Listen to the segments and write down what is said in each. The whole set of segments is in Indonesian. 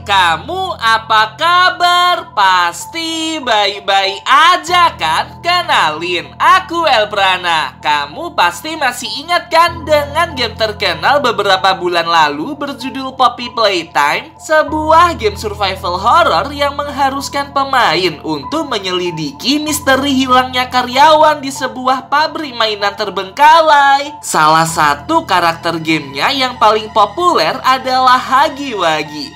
Kamu apa kabar? Pasti baik-baik aja kan? Kenalin, aku Elprana. Kamu pasti masih ingat kan dengan game terkenal beberapa bulan lalu berjudul Poppy Playtime? Sebuah game survival horror yang mengharuskan pemain untuk menyelidiki misteri hilangnya karyawan di sebuah pabrik mainan terbengkalai. Salah satu karakter gamenya yang paling populer adalah Hagi Wagi.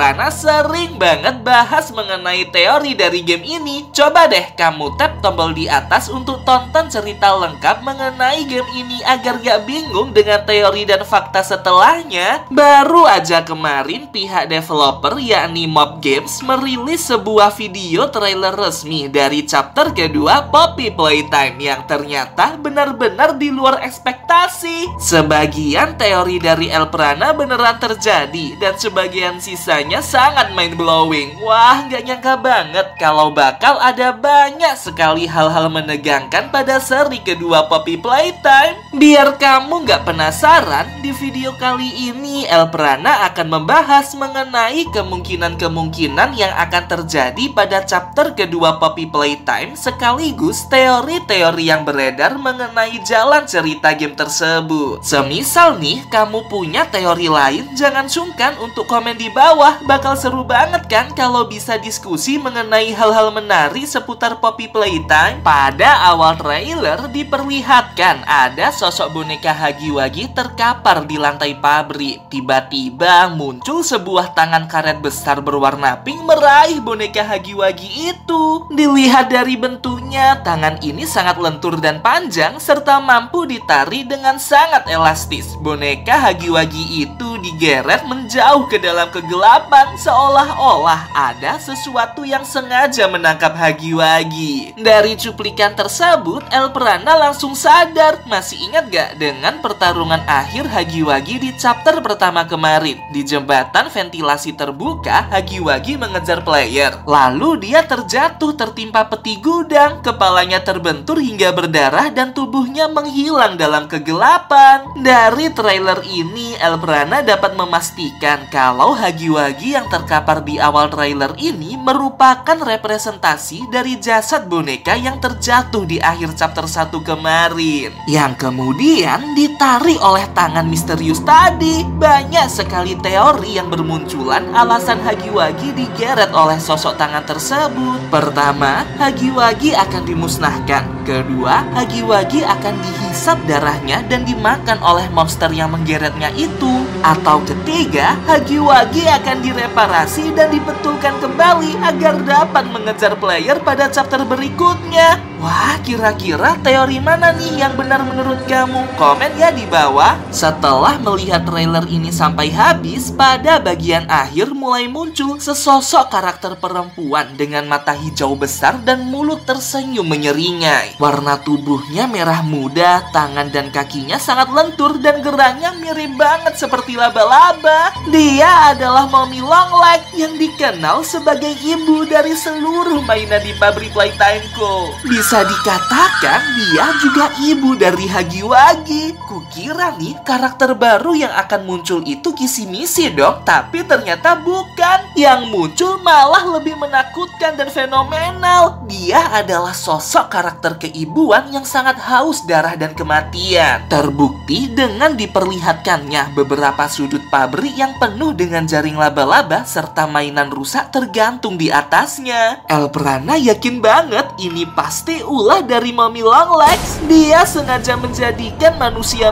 Elprana sering banget bahas mengenai teori dari game ini. Coba deh kamu tap tombol di atas untuk tonton cerita lengkap mengenai game ini agar gak bingung dengan teori dan fakta setelahnya. Baru aja kemarin pihak developer yakni Mob Games merilis sebuah video trailer resmi dari chapter kedua Poppy Playtime yang ternyata benar-benar di luar ekspektasi. Sebagian teori dari Elprana beneran terjadi dan sebagian sisanya sangat mind blowing. Wah, nggak nyangka banget kalau bakal ada banyak sekali hal-hal menegangkan pada seri kedua Poppy Playtime. Biar kamu nggak penasaran, di video kali ini Elprana akan membahas mengenai kemungkinan-kemungkinan yang akan terjadi pada chapter kedua Poppy Playtime sekaligus teori-teori yang beredar mengenai jalan cerita game tersebut. Semisal nih, kamu punya teori lain, jangan sungkan untuk komen di bawah. Bakal seru banget kan kalau bisa diskusi mengenai hal-hal menarik seputar Poppy Playtime. Pada awal trailer diperlihatkan ada sosok boneka Hagiwagi terkapar di lantai pabrik. Tiba-tiba muncul sebuah tangan karet besar berwarna pink meraih boneka Hagiwagi itu. Dilihat dari bentuknya, tangan ini sangat lentur dan panjang serta mampu ditarik dengan sangat elastis. Boneka Hagiwagi itu digeret menjauh ke dalam kegelapan seolah-olah ada sesuatu yang sengaja menangkap Hagiwagi. Dari cuplikan tersebut, Elprana langsung sadar. Masih ingat gak dengan pertarungan akhir Hagiwagi di chapter pertama kemarin? Di jembatan ventilasi terbuka, Hagiwagi mengejar player. Lalu dia terjatuh tertimpa peti gudang, kepalanya terbentur hingga berdarah dan tubuhnya menghilang dalam kegelapan. Dari trailer ini, Elprana dapat memastikan kalau Hagiwagi yang terkapar di awal trailer ini merupakan representasi dari jasad boneka yang terjatuh di akhir chapter 1 kemarin. Yang kemudian ditarik oleh tangan misterius tadi. Banyak sekali teori yang bermunculan alasan Hagiwagi digeret oleh sosok tangan tersebut. Pertama, Hagiwagi akan dimusnahkan. Kedua, Hagiwagi akan dihisap darahnya dan dimakan oleh monster yang menggeretnya itu. Ketiga, Hagiwagi akan direparasi dan dibetulkan kembali agar dapat mengejar player pada chapter berikutnya. Wah, kira-kira teori mana nih yang benar menurut kamu? Komen ya di bawah. Setelah melihat trailer ini sampai habis, pada bagian akhir mulai muncul sesosok karakter perempuan dengan mata hijau besar dan mulut tersenyum menyeringai. Warna tubuhnya merah muda, tangan dan kakinya sangat lentur dan geraknya mirip banget seperti laba-laba. Dia adalah Mommy Longleg yang dikenal sebagai ibu dari seluruh mainan di pabrik Playtime-ku. Bisa dikatakan dia juga ibu dari Hagiwagi. Kukira nih karakter baru yang akan muncul itu kisi misi dong, tapi ternyata bukan. Yang muncul malah lebih menakutkan dan fenomenal. Dia adalah sosok karakter keibuan yang sangat haus darah dan kematian. Terbukti dengan diperlihatkannya beberapa sudut pabrik yang penuh dengan jaring laba-laba serta mainan rusak tergantung di atasnya. Elprana yakin banget ini pasti ulah dari Mommy Longlegs. Dia sengaja menjadikan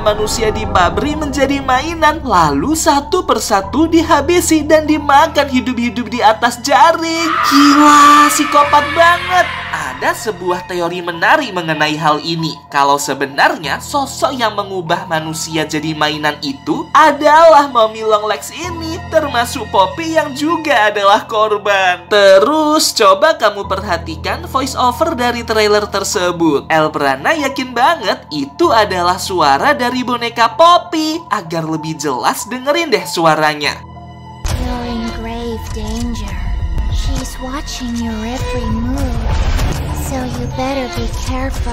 manusia-manusia di pabrik menjadi mainan, lalu satu persatu dihabisi dan dimakan hidup-hidup di atas jaring. Gila, psikopat banget. Ada sebuah teori menarik mengenai hal ini. Kalau sebenarnya sosok yang mengubah manusia jadi mainan itu adalah Mommy Longlegs ini, termasuk Poppy yang juga adalah korban. Terus coba kamu perhatikan voice over dari trailer tersebut. Elprana yakin banget itu adalah suara dari boneka Poppy. Agar lebih jelas dengerin deh suaranya. Grave She's watching your every move. So you better be careful.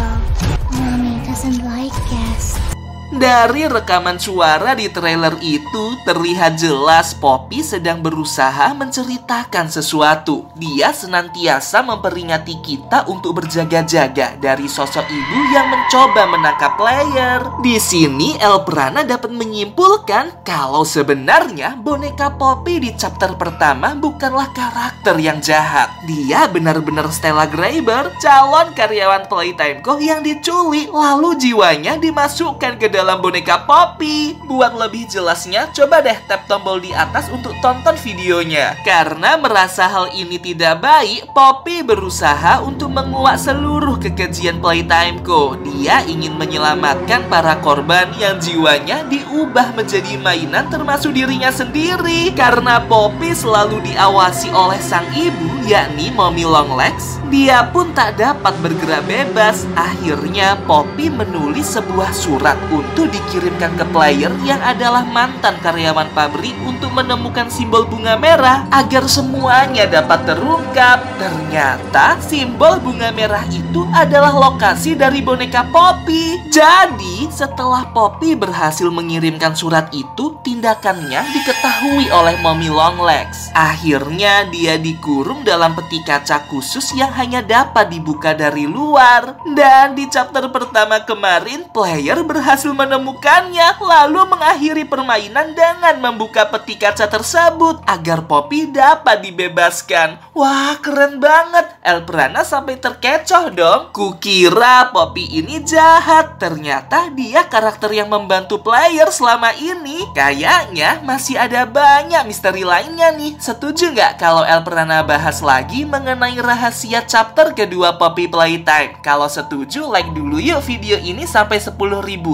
Mommy doesn't like guests. Dari rekaman suara di trailer itu terlihat jelas Poppy sedang berusaha menceritakan sesuatu. Dia senantiasa memperingati kita untuk berjaga-jaga dari sosok ibu yang mencoba menangkap player. Di sini Elprana dapat menyimpulkan kalau sebenarnya boneka Poppy di chapter pertama bukanlah karakter yang jahat. Dia benar-benar Stella Graeber, calon karyawan Playtime Co yang diculik lalu jiwanya dimasukkan ke dalam boneka Poppy. Buat lebih jelasnya, coba deh tap tombol di atas untuk tonton videonya. Karena merasa hal ini tidak baik, Poppy berusaha untuk menguak seluruh kekejian Playtime Co. Dia ingin menyelamatkan para korban yang jiwanya diubah menjadi mainan termasuk dirinya sendiri. Karena Poppy selalu diawasi oleh sang ibu, yakni Mommy Longlegs, dia pun tak dapat bergerak bebas. Akhirnya Poppy menulis sebuah surat untuk dikirimkan ke player yang adalah mantan karyawan pabrik untuk menemukan simbol bunga merah agar semuanya dapat terungkap. Ternyata simbol bunga merah itu adalah lokasi dari boneka Poppy. Jadi setelah Poppy berhasil mengirimkan surat itu, tindakannya diketahui oleh Mommy Longlegs. Akhirnya dia dikurung dalam peti kaca khusus yang hanya dapat dibuka dari luar. Dan di chapter pertama kemarin, player berhasil menemukannya lalu mengakhiri permainan dengan membuka peti kaca tersebut agar Poppy dapat dibebaskan. Wah, keren banget. Elprana sampai terkecoh dong. Kukira Poppy ini jahat. Ternyata dia karakter yang membantu player selama ini. Kayaknya masih ada banyak misteri lainnya nih. Setuju nggak kalau Elprana bahas lagi mengenai rahasia chapter kedua Poppy Playtime? Kalau setuju, like dulu yuk video ini sampai 10.000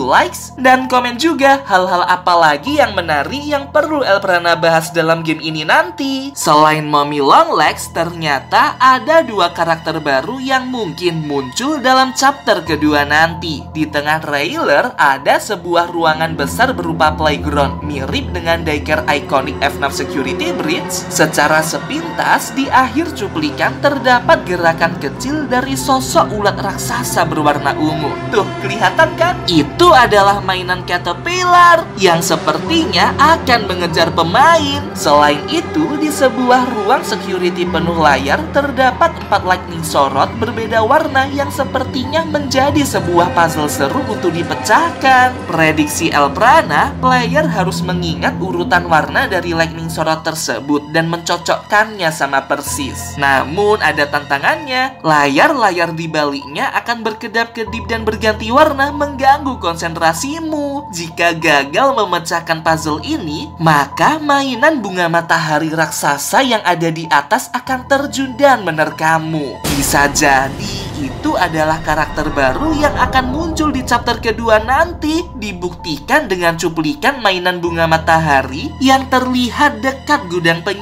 likes. Dan komen juga hal-hal apa lagi yang menarik yang perlu Elprana bahas dalam game ini nanti. Selain Mommy Longlegs, ternyata ada dua karakter baru yang mungkin muncul dalam chapter kedua nanti. Di tengah trailer ada sebuah ruangan besar berupa playground mirip dengan daycare ikonik FNAF Security Bridge. Secara sepintas di akhir cuplikan terdapat gerakan kecil dari sosok ulat raksasa berwarna ungu. Tuh, kelihatan kan? Itu adalah mainan Caterpillar yang sepertinya akan mengejar pemain. Selain itu, di sebuah ruang security penuh layar terdapat empat lightning sorot berbeda warna yang sepertinya menjadi sebuah puzzle seru untuk dipecahkan. Prediksi Elprana, player harus mengingat urutan warna dari lightning sorot tersebut dan mencocokkannya sama persis. Namun ada tantangannya, layar-layar di baliknya akan berkedap-kedip dan berganti warna mengganggu konsentrasimu. Jika gagal memecahkan puzzle ini, maka mainan bunga matahari raksasa yang ada di atas akan terjun dan menerkamu. Bisa jadi itu adalah karakter baru yang akan muncul di chapter kedua nanti dibuktikan dengan cuplikan mainan bunga matahari yang terlihat dekat gudang penyimpanan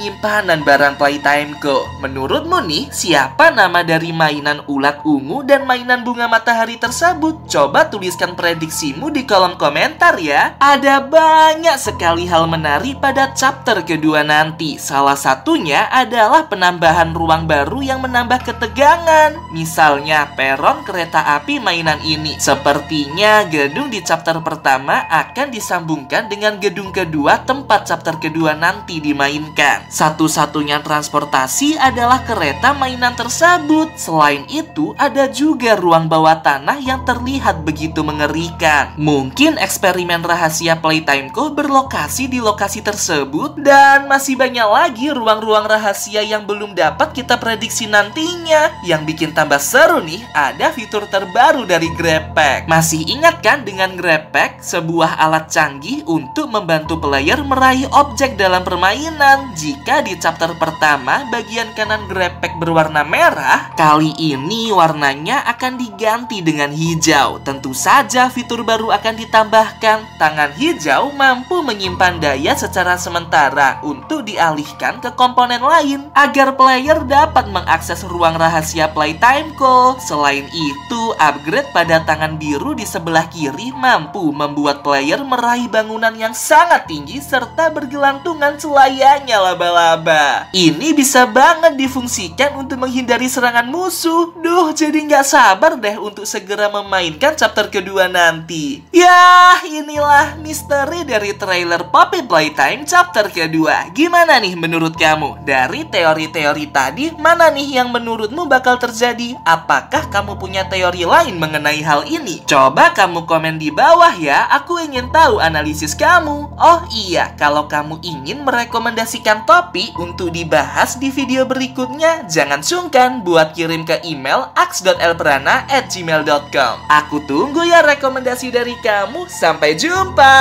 barang Playtime Co. Menurutmu nih, siapa nama dari mainan ulat ungu dan mainan bunga matahari tersebut? Coba tuliskan prediksimu di kolom komentar ya. Ada banyak sekali hal menarik pada chapter kedua nanti. Salah satunya adalah penambahan ruang baru yang menambah ketegangan. Misalnya peron kereta api mainan ini. Sepertinya gedung di chapter pertama akan disambungkan dengan gedung kedua tempat chapter kedua nanti dimainkan. Satu-satunya transportasi adalah kereta mainan tersebut. Selain itu, ada juga ruang bawah tanah yang terlihat begitu mengerikan. Mungkin eksperimen rahasia Playtime Co berlokasi di lokasi tersebut dan masih banyak lagi ruang-ruang rahasia yang belum dapat kita prediksi nantinya. Yang bikin tambah seru nih, ada fitur terbaru dari Grabpack. Masih ingat kan dengan Grabpack, sebuah alat canggih untuk membantu player meraih objek dalam permainan. Di chapter pertama bagian kanan Grabpack berwarna merah, kali ini warnanya akan diganti dengan hijau. Tentu saja fitur baru akan ditambahkan. Tangan hijau mampu menyimpan daya secara sementara untuk dialihkan ke komponen lain agar player dapat mengakses ruang rahasia Playtime. Oh, selain itu, upgrade pada tangan biru di sebelah kiri mampu membuat player meraih bangunan yang sangat tinggi serta bergelantungan selayaknya laba-laba. Ini bisa banget difungsikan untuk menghindari serangan musuh. Duh, jadi nggak sabar deh untuk segera memainkan chapter kedua nanti. Ya, inilah misteri dari trailer Poppy Playtime chapter kedua. Gimana nih menurut kamu? Dari teori-teori tadi, mana nih yang menurutmu bakal terjadi? Apakah kamu punya teori lain mengenai hal ini? Coba kamu komen di bawah ya, aku ingin tahu analisis kamu. Oh iya, kalau kamu ingin merekomendasikan topik untuk dibahas di video berikutnya, jangan sungkan buat kirim ke email ax.elprana@gmail.com. Aku tunggu ya rekomendasi dari kamu. Sampai jumpa.